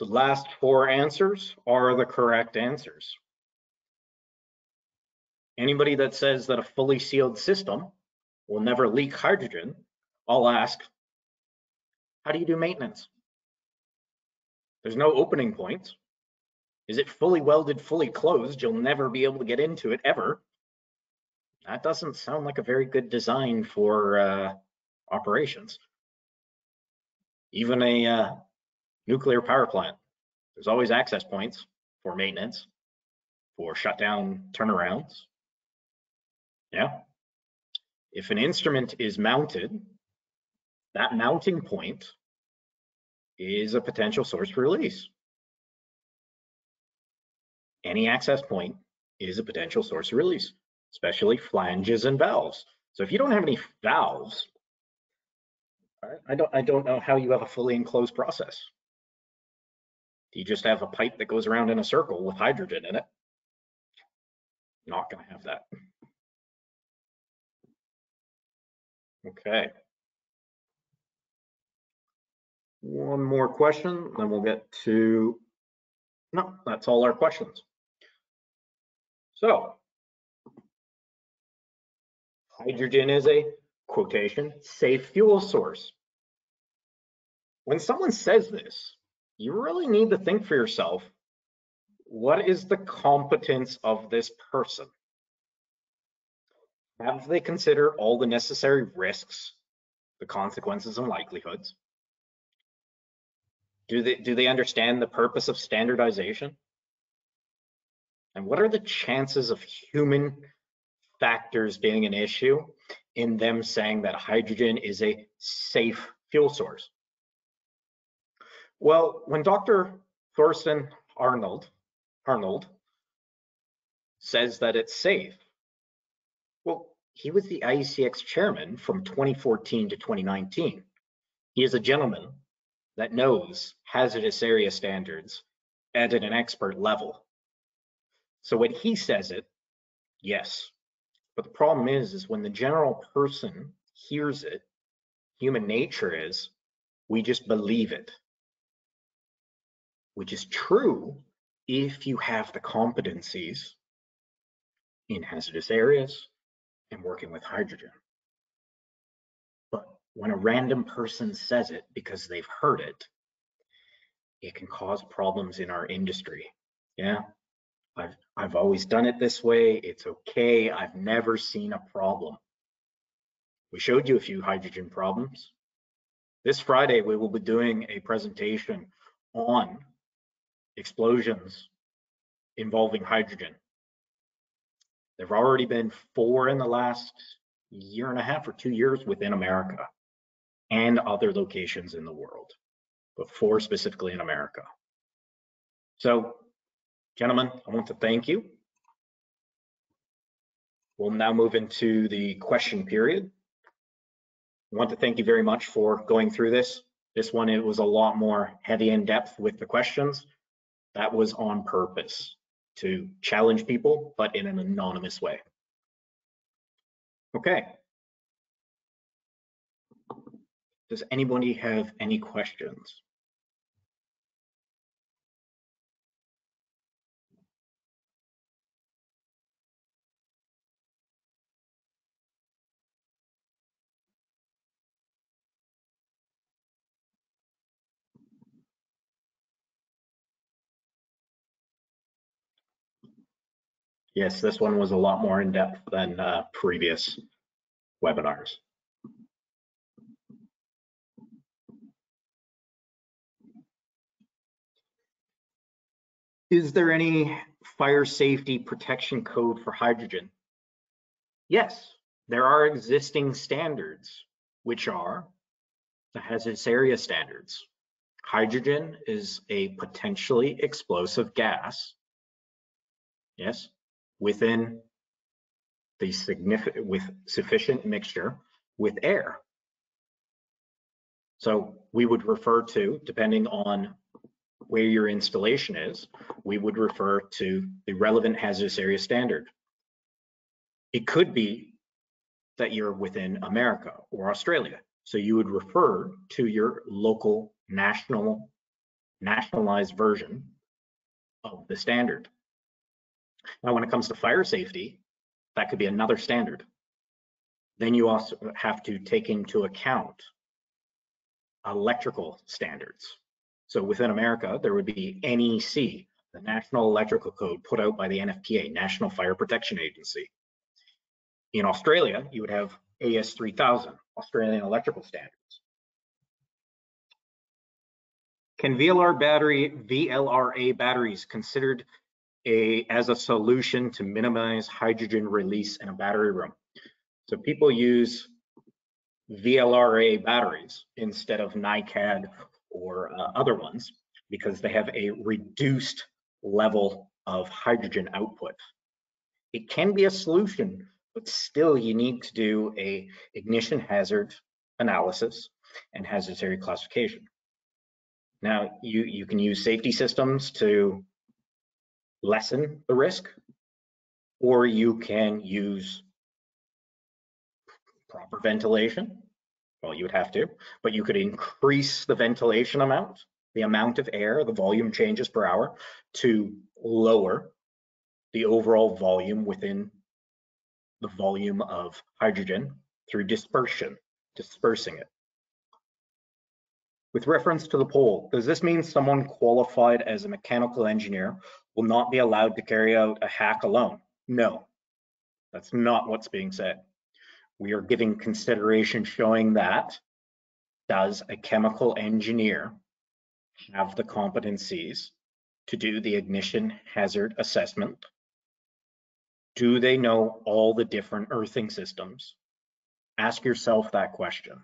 the last four answers are the correct answers. Anybody that says that a fully sealed system will never leak hydrogen, I'll ask, how do you do maintenance? There's no opening points. Is it fully welded, fully closed? You'll never be able to get into it ever. That doesn't sound like a very good design for uh, operations even a uh, nuclear power plant, there's always access points for maintenance, for shutdown turnarounds. Yeah. If an instrument is mounted, that mounting point is a potential source for release. Any access point is a potential source of release, especially flanges and valves. So if you don't have any valves, I don't, I don't know how you have a fully enclosed process. Do you just have a pipe that goes around in a circle with hydrogen in it? Not gonna have that. Okay. One more question, then we'll get to, no, that's all our questions. So, hydrogen is a quotation, safe fuel source. When someone says this, you really need to think for yourself, what is the competence of this person? Have they considered all the necessary risks, the consequences and likelihoods? Do they, do they understand the purpose of standardization? And what are the chances of human factors being an issue in them saying that hydrogen is a safe fuel source? Well, when Dr. Thorsten Arnhold, Arnhold says that it's safe, well, he was the IECEx chairman from 2014 to 2019. He is a gentleman that knows hazardous area standards at an expert level. So when he says it, yes. But the problem is, is when the general person hears it, human nature is, we just believe it. Which is true if you have the competencies in hazardous areas and working with hydrogen. But when a random person says it because they've heard it, it can cause problems in our industry. Yeah, I've, I've always done it this way. It's okay. I've never seen a problem. We showed you a few hydrogen problems. This Friday, we will be doing a presentation on explosions involving hydrogen. There've already been four in the last year and a half or two years within America and other locations in the world, but four specifically in America. So, gentlemen, I want to thank you. We'll now move into the question period. I want to thank you very much for going through this. This one, it was a lot more heavy in depth with the questions. That was on purpose to challenge people, but in an anonymous way. Okay. Does anybody have any questions? Yes, this one was a lot more in depth than uh, previous webinars. Is there any fire safety protection code for hydrogen? Yes, there are existing standards, which are the hazardous area standards. Hydrogen is a potentially explosive gas. Yes, within the significant with sufficient mixture with air. So we would refer to, depending on where your installation is, we would refer to the relevant hazardous area standard. It could be that you're within America or Australia. So you would refer to your local national nationalized version of the standard. Now, when it comes to fire safety, that could be another standard. Then you also have to take into account electrical standards. So within America, there would be NEC, the National Electrical Code put out by the NFPA, National Fire Protection Agency. In Australia, you would have AS3000, Australian Electrical Standards. Can VLR battery, VLRA batteries considered a, as a solution to minimize hydrogen release in a battery room. So people use VLRA batteries instead of NiCad or uh, other ones because they have a reduced level of hydrogen output. It can be a solution, but still you need to do a ignition hazard analysis and hazardous area classification. Now, you, you can use safety systems to lessen the risk, or you can use proper ventilation. Well, you would have to, but you could increase the ventilation amount, the amount of air, the volume changes per hour to lower the overall volume within the volume of hydrogen through dispersion, dispersing it. With reference to the poll, does this mean someone qualified as a mechanical engineer will not be allowed to carry out a HAC alone? No, that's not what's being said. We are giving consideration showing that does a chemical engineer have the competencies to do the ignition hazard assessment? Do they know all the different earthing systems? Ask yourself that question.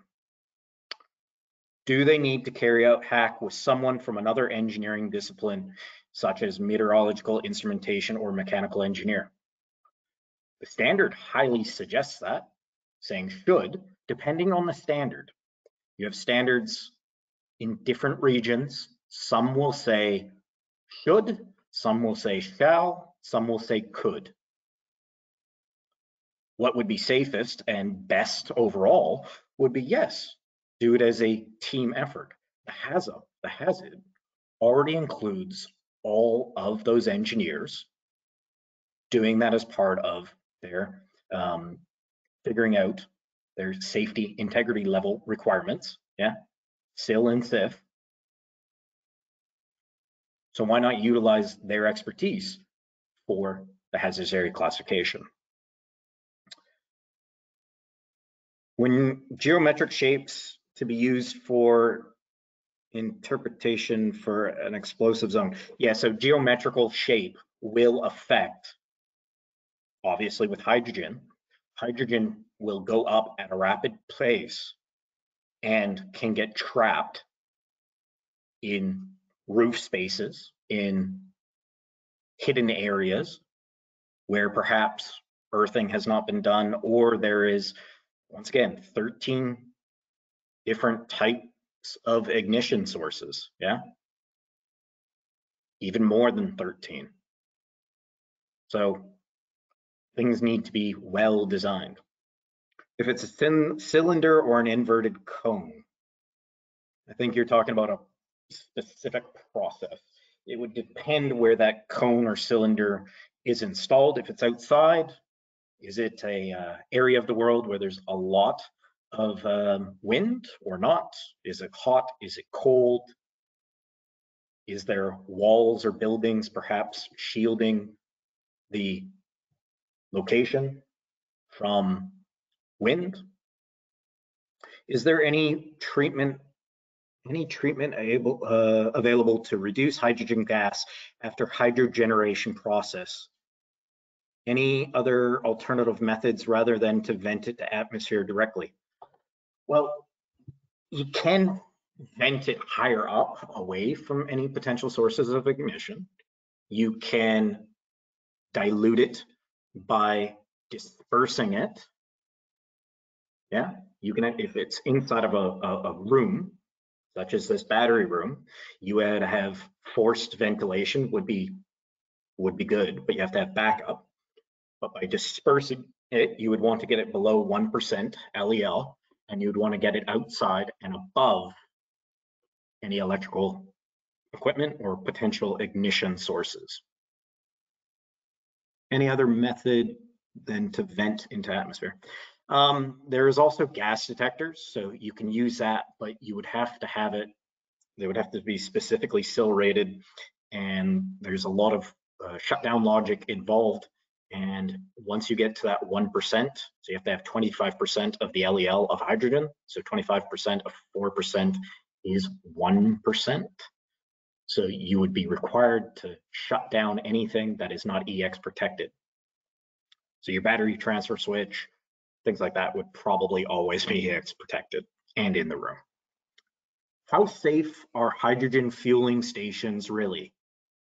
Do they need to carry out HAC with someone from another engineering discipline, such as meteorological instrumentation or mechanical engineer? The standard highly suggests that, saying should, depending on the standard. You have standards in different regions. Some will say should, some will say shall, some will say could. What would be safest and best overall would be yes, do it as a team effort. The HAZOP, the hazard, already includes all of those engineers doing that as part of their um, figuring out their safety integrity level requirements. Yeah, SIL and SIF. So why not utilize their expertise for the hazardous area classification? When geometric shapes to be used for interpretation for an explosive zone. Yeah, so geometrical shape will affect, obviously with hydrogen, hydrogen will go up at a rapid pace and can get trapped in roof spaces, in hidden areas where perhaps earthing has not been done, or there is, once again, 13 different type of ignition sources, yeah? Even more than 13. So things need to be well designed. If it's a thin cylinder or an inverted cone, I think you're talking about a specific process. It would depend where that cone or cylinder is installed. If it's outside, is it a uh, area of the world where there's a lot of um, wind or not? Is it hot? Is it cold? Is there walls or buildings perhaps shielding the location from wind? Is there any treatment any treatment able, uh, available to reduce hydrogen gas after hydrogeneration process? Any other alternative methods rather than to vent it to atmosphere directly? Well, you can vent it higher up away from any potential sources of ignition. You can dilute it by dispersing it. Yeah, you can, if it's inside of a, a, a room, such as this battery room, you would have forced ventilation would be would be good, but you have to have backup. But by dispersing it, you would want to get it below 1% LEL and you'd want to get it outside and above any electrical equipment or potential ignition sources. Any other method than to vent into atmosphere? Um, there is also gas detectors, so you can use that, but you would have to have it, they would have to be specifically SIL rated, and there's a lot of uh, shutdown logic involved and once you get to that 1%, so you have to have 25% of the LEL of hydrogen. So 25% of 4% is 1%. So you would be required to shut down anything that is not EX protected. So your battery transfer switch, things like that would probably always be EX protected and in the room. How safe are hydrogen fueling stations really?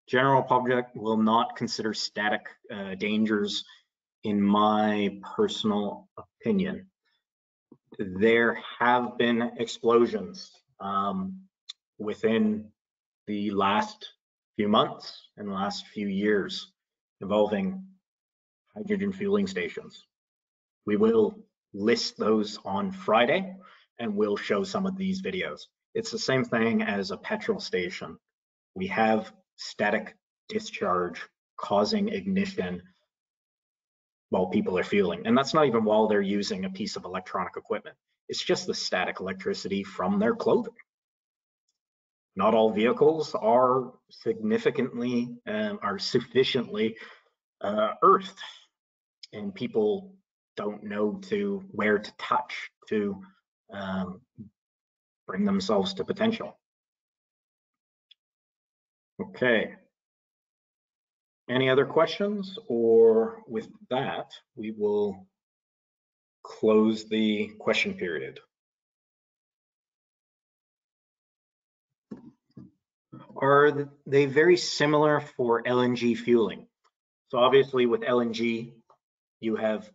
General public will not consider static uh, dangers in my personal opinion. There have been explosions um, within the last few months and last few years involving hydrogen fueling stations. We will list those on Friday and we'll show some of these videos. It's the same thing as a petrol station. We have static discharge causing ignition while people are fueling. And that's not even while they're using a piece of electronic equipment. It's just the static electricity from their clothing. Not all vehicles are significantly, uh, are sufficiently uh, earthed and people don't know to where to touch to um, bring themselves to potential. Okay. Any other questions? Or with that, we will close the question period. Are they very similar for LNG fueling? So obviously with LNG, you have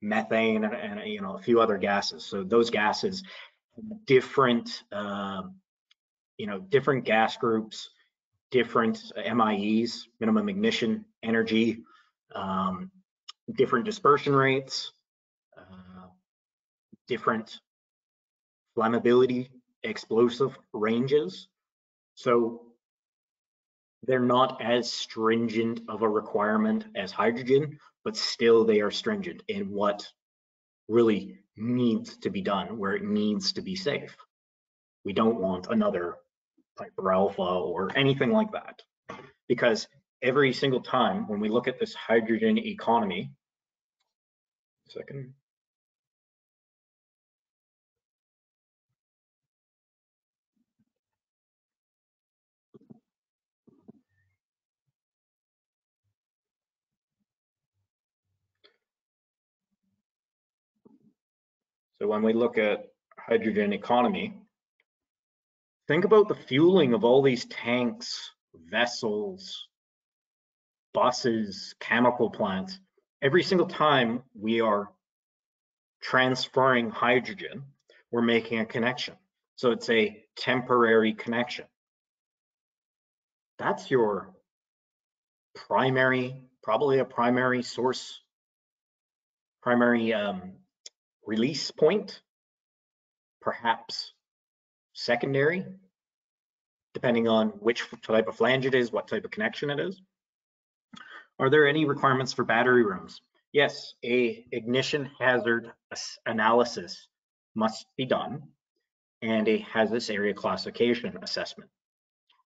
methane and, and you know a few other gases. So those gases, different um, you know different gas groups, different MIEs, minimum ignition energy, um, different dispersion rates, uh, different flammability, explosive ranges. So they're not as stringent of a requirement as hydrogen, but still they are stringent in what really needs to be done, where it needs to be safe. We don't want another Piper Alpha or anything like that, because every single time when we look at this hydrogen economy, second, So when we look at hydrogen economy, think about the fueling of all these tanks, vessels, buses, chemical plants. Every single time we are transferring hydrogen, we're making a connection. So it's a temporary connection. That's your primary, probably a primary source, primary um, release point, perhaps secondary, depending on which type of flange it is, what type of connection it is. Are there any requirements for battery rooms? Yes, a ignition hazard analysis must be done and a hazardous area classification assessment.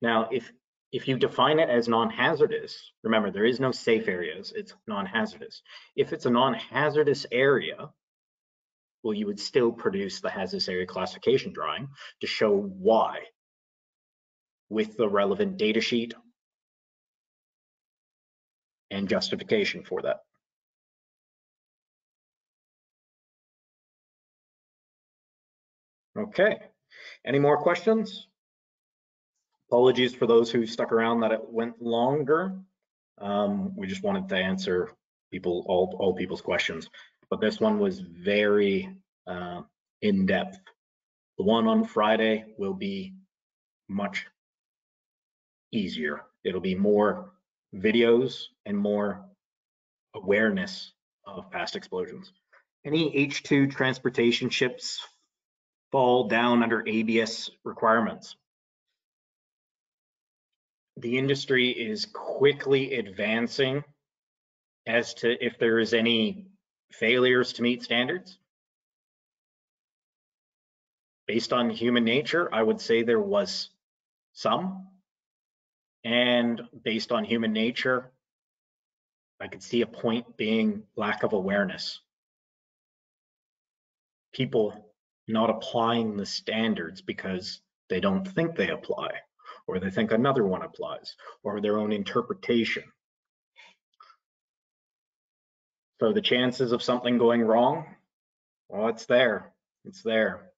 Now, if if you define it as non-hazardous, remember there is no safe areas, it's non-hazardous. If it's a non-hazardous area, well, you would still produce the hazardous area classification drawing to show why with the relevant data sheet and justification for that. Okay, any more questions? Apologies for those who stuck around that it went longer. Um, we just wanted to answer people all, all people's questions but this one was very uh, in depth. The one on Friday will be much easier. It'll be more videos and more awareness of past explosions. Any H2 transportation ships fall down under ABS requirements. The industry is quickly advancing as to if there is any failures to meet standards? Based on human nature, I would say there was some. And based on human nature, I could see a point being lack of awareness. People not applying the standards because they don't think they apply, or they think another one applies, or their own interpretation. So the chances of something going wrong, well, it's there. It's there.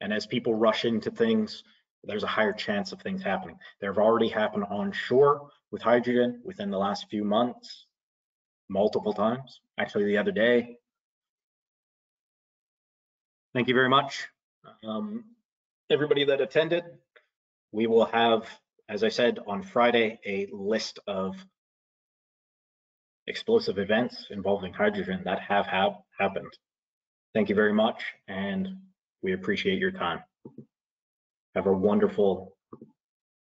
And as people rush into things, there's a higher chance of things happening. There have already happened on shore with hydrogen within the last few months, multiple times. Actually, the other day. Thank you very much. Um, everybody that attended, we will have, as I said, on Friday, a list of explosive events involving hydrogen that have, have happened. Thank you very much, and we appreciate your time. Have a wonderful